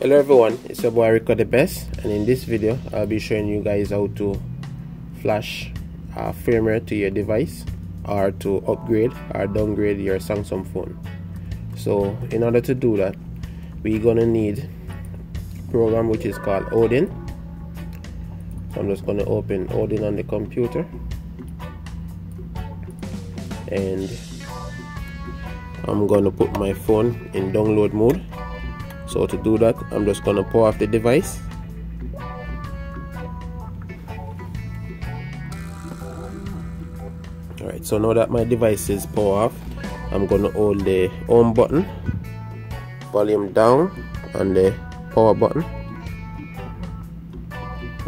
hello everyone. It's your boy Rickodebest and in this video I'll be showing you guys how to flash a firmware to your device or to upgrade or downgrade your Samsung phone. So in order to do that we're gonna need a program which is called Odin. So I'm just gonna open Odin on the computer. And I'm gonna put my phone in download mode so to do that I'm just gonna power off the device. Alright so now that my device is power off I'm gonna hold the home button volume down and the power button.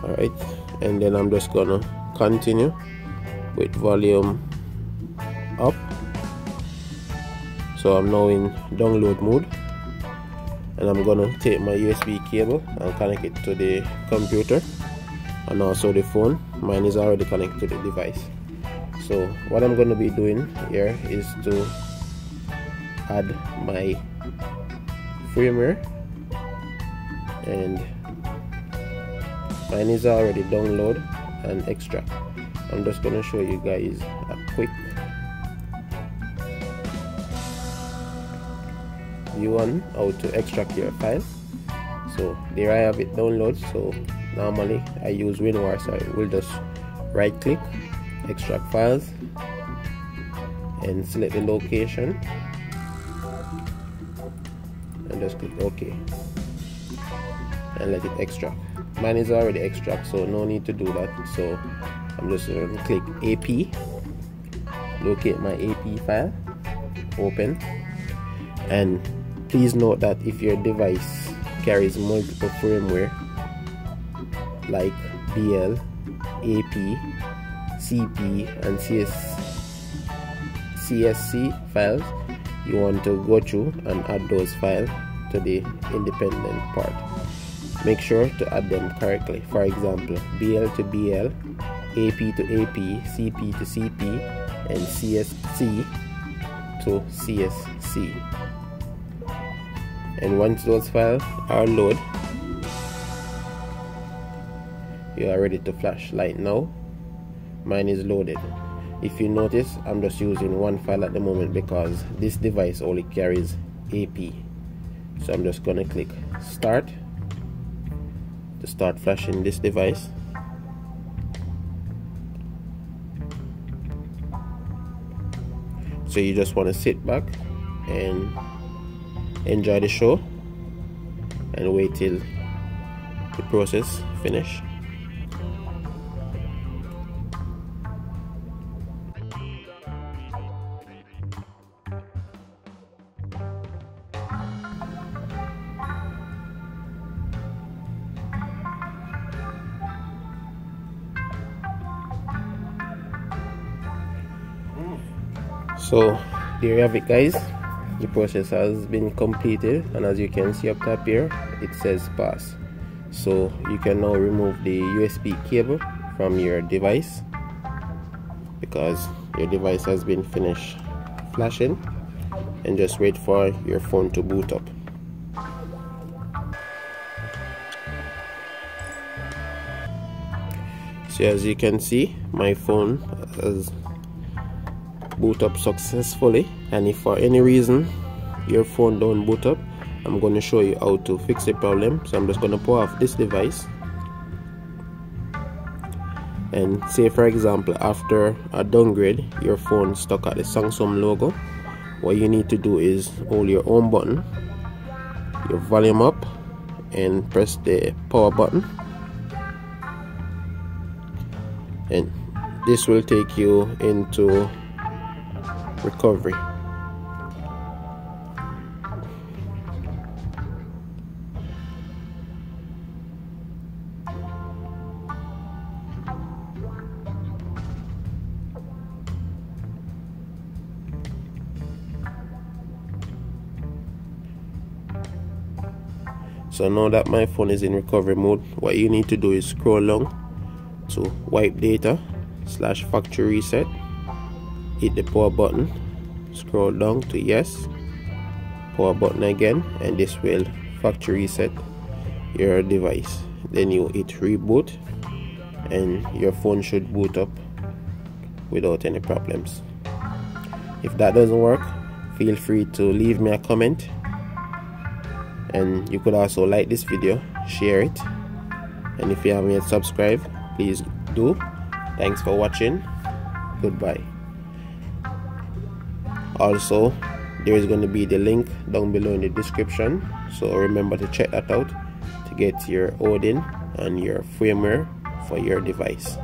Alright and then I'm just gonna continue with volume up. So I'm now in download mode and I'm gonna take my USB cable and connect it to the computer. And also the phone. Mine is already connected to the device. So what I'm gonna be doing here is to add my firmware. And mine is already download and extract. I'm just gonna show you guys a quick you on how to extract your file. So there I have it download so normally I use WinRAR so I will just right click extract files and select the location. And just click OK. And let it extract. Mine is already extract so no need to do that. So I'm just going to click AP locate my AP file. Open. And please note that if your device carries multiple firmware like BL, AP, CP and CS, CSC files you want to go through and add those files to the independent part. Make sure to add them correctly. For example BL to BL AP to AP CP to CP and CSC to CSC and once those files are loaded you are ready to flash like now. Mine is loaded. If you notice I'm just using one file at the moment because this device only carries AP so I'm just gonna click start to start flashing this device. So you just want to sit back and enjoy the show and wait till the process finish. So there you have it guys the process has been completed and as you can see up top here it says pass. So you can now remove the USB cable from your device because your device has been finished flashing and just wait for your phone to boot up. So as you can see my phone has boot up successfully. And if for any reason your phone don't boot up I'm going to show you how to fix the problem. So I'm just going to power off this device. And say for example after a downgrade your phone stuck at the Samsung logo what you need to do is hold your home button your volume up and press the power button. And this will take you into recovery. So now that my phone is in recovery mode, what you need to do is scroll along to wipe data slash factory reset hit the power button. Scroll down to yes. Power button again. And this will factory reset your device. Then you hit reboot. And your phone should boot up without any problems. If that doesn't work feel free to leave me a comment. And you could also like this video share it. And if you haven't yet subscribed please do. Thanks for watching. Goodbye also there is going to be the link down below in the description so remember to check that out to get your Odin and your firmware for your device.